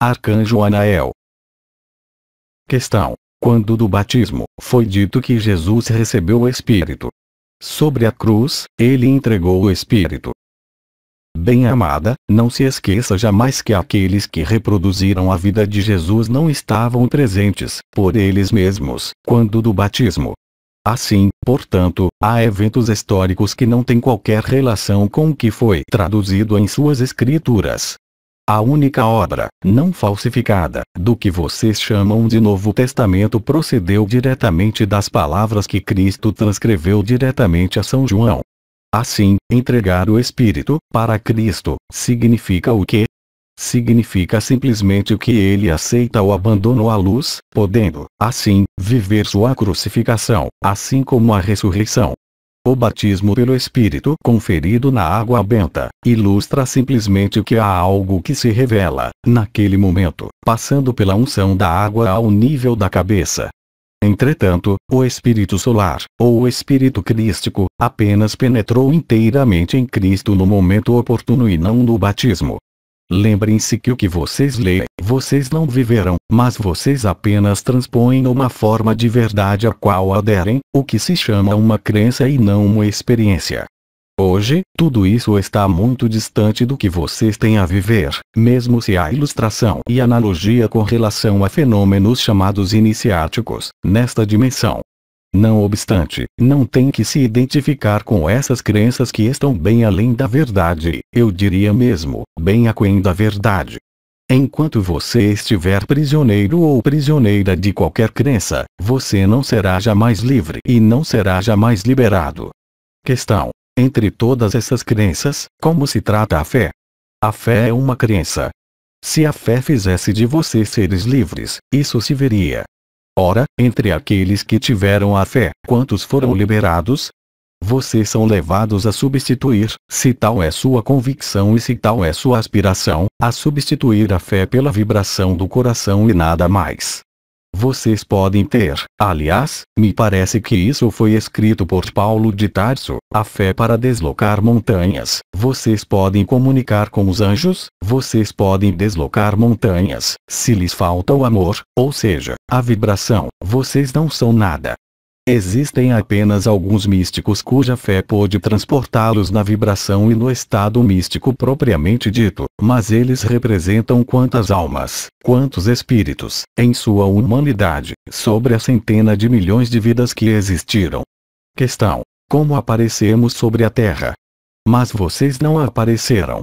Arcanjo Anael. Questão. Quando do batismo, foi dito que Jesus recebeu o Espírito. Sobre a cruz, ele entregou o Espírito. Bem-amada, não se esqueça jamais que aqueles que reproduziram a vida de Jesus não estavam presentes, por eles mesmos, quando do batismo. Assim, portanto, há eventos históricos que não têm qualquer relação com o que foi traduzido em suas escrituras. A única obra, não falsificada, do que vocês chamam de Novo Testamento procedeu diretamente das palavras que Cristo transcreveu diretamente a São João. Assim, entregar o Espírito, para Cristo, significa o quê? Significa simplesmente que ele aceita o abandono à luz, podendo, assim, viver sua crucificação, assim como a ressurreição. O batismo pelo Espírito conferido na água benta, ilustra simplesmente que há algo que se revela, naquele momento, passando pela unção da água ao nível da cabeça, Entretanto, o espírito solar, ou o espírito crístico, apenas penetrou inteiramente em Cristo no momento oportuno e não no batismo. Lembrem-se que o que vocês leem, vocês não viverão, mas vocês apenas transpõem uma forma de verdade a qual aderem, o que se chama uma crença e não uma experiência. Hoje, tudo isso está muito distante do que vocês têm a viver, mesmo se há ilustração e analogia com relação a fenômenos chamados iniciáticos, nesta dimensão. Não obstante, não tem que se identificar com essas crenças que estão bem além da verdade, eu diria mesmo, bem aquém da verdade. Enquanto você estiver prisioneiro ou prisioneira de qualquer crença, você não será jamais livre e não será jamais liberado. Questão: entre todas essas crenças, como se trata a fé? A fé é uma crença. Se a fé fizesse de você seres livres, isso se veria. Ora, entre aqueles que tiveram a fé, quantos foram liberados? Vocês são levados a substituir, se tal é sua convicção e se tal é sua aspiração, a substituir a fé pela vibração do coração e nada mais. Vocês podem ter, aliás, me parece que isso foi escrito por Paulo de Tarso, a fé para deslocar montanhas. Vocês podem comunicar com os anjos, vocês podem deslocar montanhas. Se lhes falta o amor, ou seja, a vibração, vocês não são nada. Existem apenas alguns místicos cuja fé pôde transportá-los na vibração e no estado místico propriamente dito, mas eles representam quantas almas, quantos espíritos, em sua humanidade, sobre a centena de milhões de vidas que existiram. Questão: Como aparecemos sobre a Terra? Mas vocês não apareceram.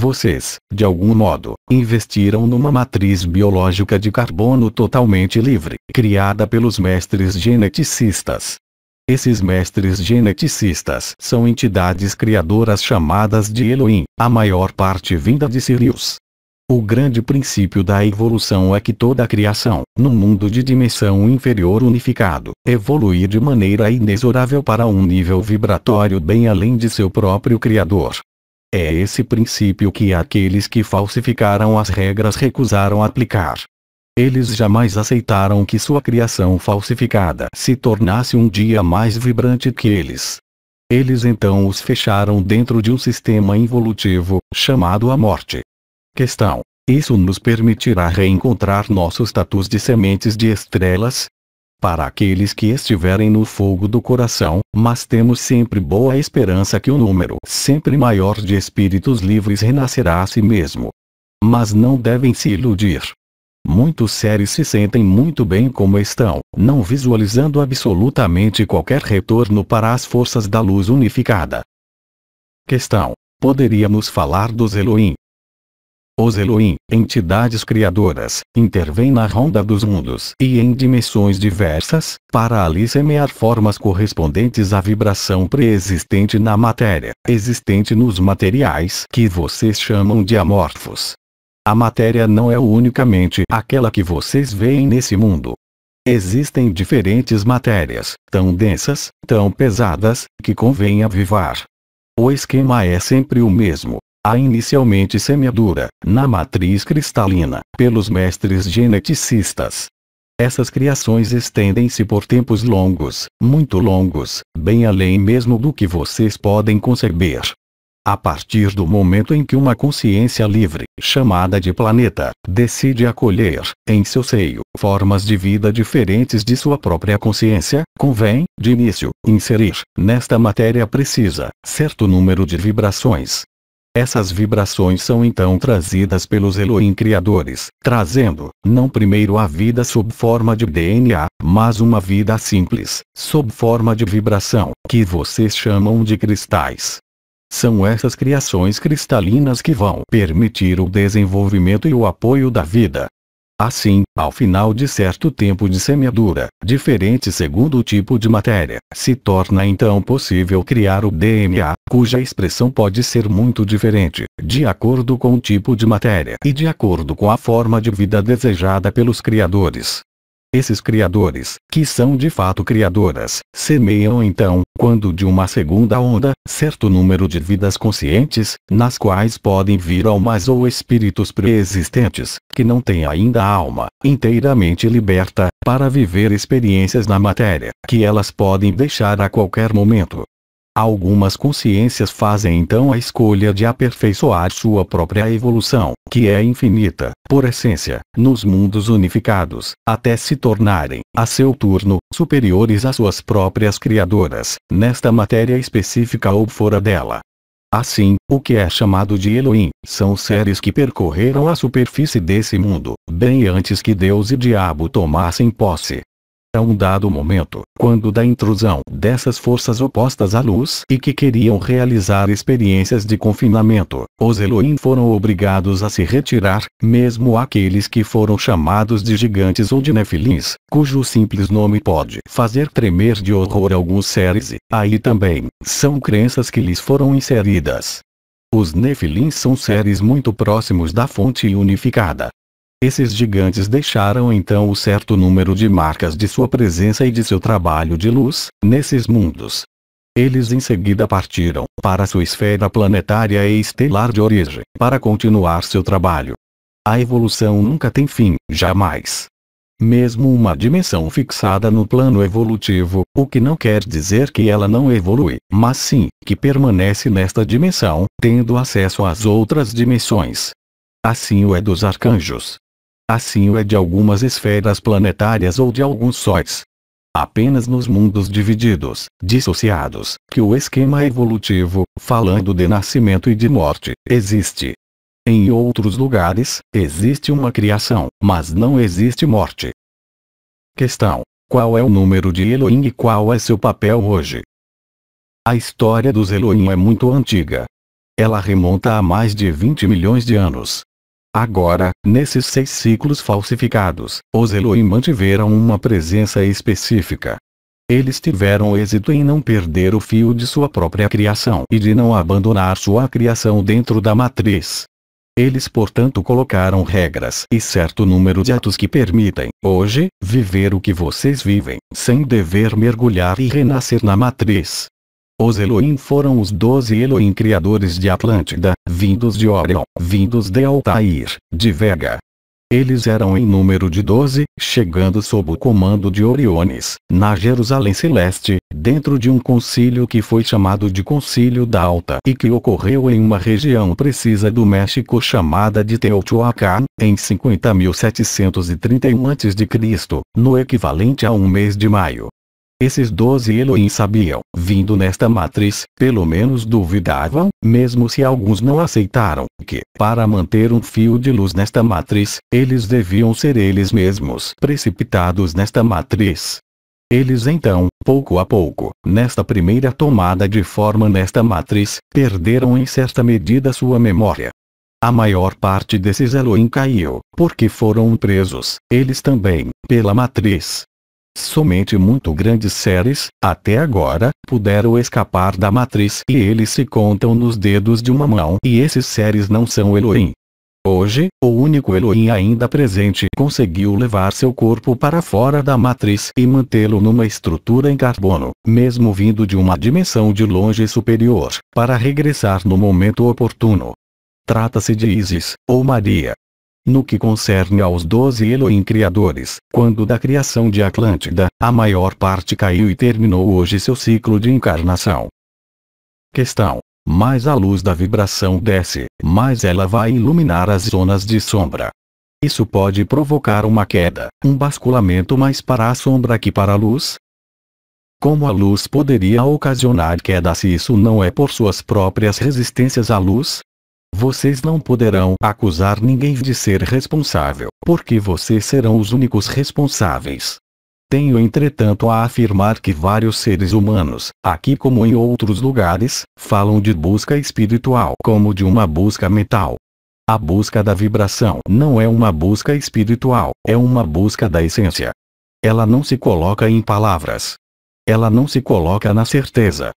Vocês, de algum modo, investiram numa matriz biológica de carbono totalmente livre, criada pelos mestres geneticistas. Esses mestres geneticistas são entidades criadoras chamadas de Elohim, a maior parte vinda de Sirius. O grande princípio da evolução é que toda a criação, num mundo de dimensão inferior unificado, evoluir de maneira inexorável para um nível vibratório bem além de seu próprio Criador. É esse princípio que aqueles que falsificaram as regras recusaram aplicar. Eles jamais aceitaram que sua criação falsificada se tornasse um dia mais vibrante que eles. Eles então os fecharam dentro de um sistema involutivo, chamado a morte. Questão: Isso nos permitirá reencontrar nosso status de sementes de estrelas? Para aqueles que estiverem no fogo do coração, mas temos sempre boa esperança que o número sempre maior de espíritos livres renascerá a si mesmo. Mas não devem se iludir. Muitos seres se sentem muito bem como estão, não visualizando absolutamente qualquer retorno para as forças da luz unificada. Questão: Poderíamos falar dos Elohim, os Elohim, entidades criadoras, intervêm na ronda dos mundos e em dimensões diversas, para ali semear formas correspondentes à vibração preexistente na matéria, existente nos materiais que vocês chamam de amorfos. A matéria não é unicamente aquela que vocês veem nesse mundo. Existem diferentes matérias, tão densas, tão pesadas, que convém avivar. O esquema é sempre o mesmo, a inicialmente semeadura, na matriz cristalina, pelos mestres geneticistas. Essas criações estendem-se por tempos longos, muito longos, bem além mesmo do que vocês podem conceber. A partir do momento em que uma consciência livre, chamada de planeta, decide acolher, em seu seio, formas de vida diferentes de sua própria consciência, convém, de início, inserir, nesta matéria precisa, certo número de vibrações, essas vibrações são então trazidas pelos Elohim criadores, trazendo, não primeiro a vida sob forma de DNA, mas uma vida simples, sob forma de vibração, que vocês chamam de cristais. São essas criações cristalinas que vão permitir o desenvolvimento e o apoio da vida. Assim, ao final de certo tempo de semeadura, diferente segundo o tipo de matéria, se torna então possível criar o DNA, cuja expressão pode ser muito diferente, de acordo com o tipo de matéria e de acordo com a forma de vida desejada pelos criadores. Esses criadores, que são de fato criadoras, semeiam então, quando de uma segunda onda, certo número de vidas conscientes, nas quais podem vir almas ou espíritos preexistentes, que não têm ainda a alma, inteiramente liberta, para viver experiências na matéria, que elas podem deixar a qualquer momento, Algumas consciências fazem então a escolha de aperfeiçoar sua própria evolução, que é infinita, por essência, nos mundos unificados, até se tornarem, a seu turno, superiores às suas próprias criadoras, nesta matéria específica ou fora dela. Assim, o que é chamado de Elohim, são seres que percorreram a superfície desse mundo, bem antes que Deus e diabo tomassem posse, a um dado momento, quando da intrusão dessas forças opostas à luz e que queriam realizar experiências de confinamento, os Elohim foram obrigados a se retirar, mesmo aqueles que foram chamados de gigantes ou de nefilins, cujo simples nome pode fazer tremer de horror alguns seres e, aí também, são crenças que lhes foram inseridas. Os nefilins são seres muito próximos da fonte unificada, esses gigantes deixaram então o certo número de marcas de sua presença e de seu trabalho de luz, nesses mundos. Eles em seguida partiram para sua esfera planetária e estelar de origem, para continuar seu trabalho. A evolução nunca tem fim, jamais. Mesmo uma dimensão fixada no plano evolutivo, o que não quer dizer que ela não evolui, mas sim, que permanece nesta dimensão, tendo acesso às outras dimensões. Assim o é dos arcanjos, Assim o é de algumas esferas planetárias ou de alguns sóis. Apenas nos mundos divididos, dissociados, que o esquema evolutivo, falando de nascimento e de morte, existe. Em outros lugares, existe uma criação, mas não existe morte. Questão: Qual é o número de Elohim e qual é seu papel hoje? A história dos Elohim é muito antiga. Ela remonta a mais de 20 milhões de anos. Agora, nesses seis ciclos falsificados, os Elohim mantiveram uma presença específica. Eles tiveram êxito em não perder o fio de sua própria criação e de não abandonar sua criação dentro da matriz. Eles portanto colocaram regras e certo número de atos que permitem, hoje, viver o que vocês vivem, sem dever mergulhar e renascer na matriz. Os Elohim foram os doze Elohim criadores de Atlântida, vindos de Orion, vindos de Altair, de Vega. Eles eram em número de doze, chegando sob o comando de Oriones, na Jerusalém Celeste, dentro de um concílio que foi chamado de Concílio da Alta e que ocorreu em uma região precisa do México chamada de Teotihuacan, em 50.731 a.C., no equivalente a um mês de maio. Esses doze Elohim sabiam, vindo nesta matriz, pelo menos duvidavam, mesmo se alguns não aceitaram, que, para manter um fio de luz nesta matriz, eles deviam ser eles mesmos precipitados nesta matriz. Eles então, pouco a pouco, nesta primeira tomada de forma nesta matriz, perderam em certa medida sua memória. A maior parte desses Elohim caiu, porque foram presos, eles também, pela matriz, Somente muito grandes séries, até agora, puderam escapar da matriz e eles se contam nos dedos de uma mão e esses séries não são Elohim. Hoje, o único Elohim ainda presente conseguiu levar seu corpo para fora da matriz e mantê-lo numa estrutura em carbono, mesmo vindo de uma dimensão de longe superior, para regressar no momento oportuno. Trata-se de Isis, ou Maria, no que concerne aos doze Elohim criadores, quando da criação de Atlântida, a maior parte caiu e terminou hoje seu ciclo de encarnação. Questão: mais a luz da vibração desce, mais ela vai iluminar as zonas de sombra. Isso pode provocar uma queda, um basculamento mais para a sombra que para a luz? Como a luz poderia ocasionar queda se isso não é por suas próprias resistências à luz? Vocês não poderão acusar ninguém de ser responsável, porque vocês serão os únicos responsáveis. Tenho entretanto a afirmar que vários seres humanos, aqui como em outros lugares, falam de busca espiritual como de uma busca mental. A busca da vibração não é uma busca espiritual, é uma busca da essência. Ela não se coloca em palavras. Ela não se coloca na certeza.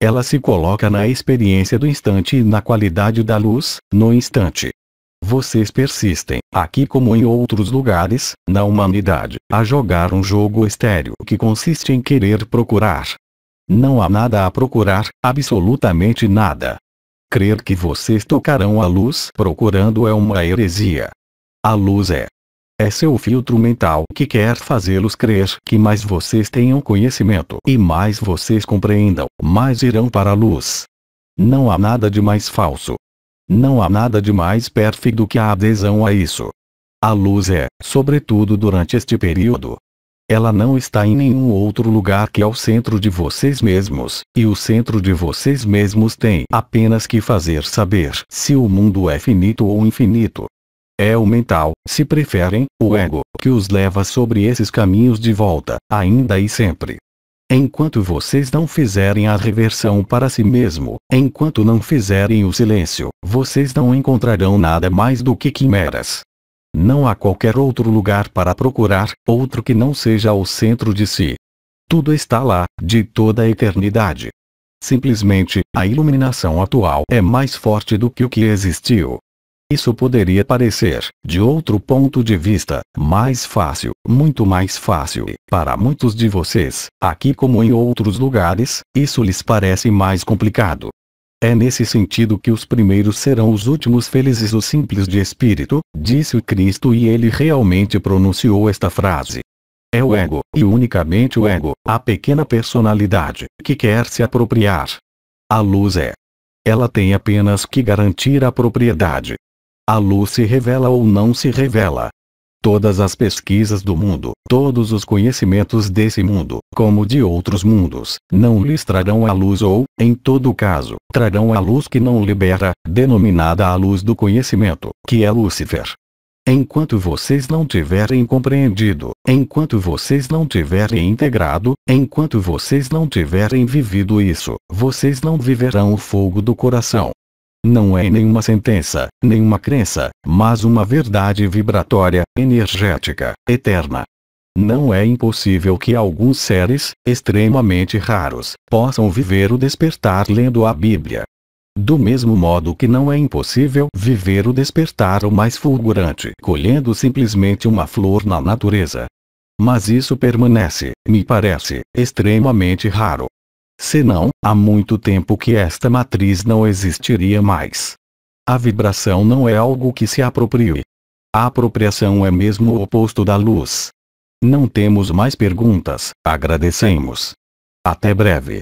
Ela se coloca na experiência do instante e na qualidade da luz, no instante. Vocês persistem, aqui como em outros lugares, na humanidade, a jogar um jogo estéreo que consiste em querer procurar. Não há nada a procurar, absolutamente nada. Crer que vocês tocarão a luz procurando é uma heresia. A luz é. É seu filtro mental que quer fazê-los crer que mais vocês tenham conhecimento e mais vocês compreendam, mais irão para a luz. Não há nada de mais falso, não há nada de mais pérfido que a adesão a isso. A luz é, sobretudo durante este período. Ela não está em nenhum outro lugar que ao centro de vocês mesmos, e o centro de vocês mesmos tem apenas que fazer saber se o mundo é finito ou infinito. É o mental, se preferem, o ego, que os leva sobre esses caminhos de volta, ainda e sempre. Enquanto vocês não fizerem a reversão para si mesmo, enquanto não fizerem o silêncio, vocês não encontrarão nada mais do que quimeras. Não há qualquer outro lugar para procurar, outro que não seja o centro de si. Tudo está lá, de toda a eternidade. Simplesmente, a iluminação atual é mais forte do que o que existiu. Isso poderia parecer, de outro ponto de vista, mais fácil, muito mais fácil, para muitos de vocês, aqui como em outros lugares, isso lhes parece mais complicado. É nesse sentido que os primeiros serão os últimos felizes os simples de espírito, disse o Cristo e ele realmente pronunciou esta frase. É o ego, e unicamente o ego, a pequena personalidade, que quer se apropriar. A luz é. Ela tem apenas que garantir a propriedade, a luz se revela ou não se revela. Todas as pesquisas do mundo, todos os conhecimentos desse mundo, como de outros mundos, não lhes trarão a luz ou, em todo caso, trarão a luz que não libera, denominada a luz do conhecimento, que é Lúcifer. Enquanto vocês não tiverem compreendido, enquanto vocês não tiverem integrado, enquanto vocês não tiverem vivido isso, vocês não viverão o fogo do coração, não é nenhuma sentença, nenhuma crença, mas uma verdade vibratória, energética, eterna. Não é impossível que alguns seres, extremamente raros, possam viver o despertar lendo a Bíblia. Do mesmo modo que não é impossível viver o despertar o mais fulgurante colhendo simplesmente uma flor na natureza. Mas isso permanece, me parece, extremamente raro. Senão, há muito tempo que esta matriz não existiria mais. A vibração não é algo que se aproprie. A apropriação é mesmo o oposto da luz. Não temos mais perguntas, agradecemos. Até breve.